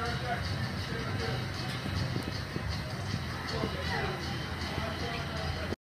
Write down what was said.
right there.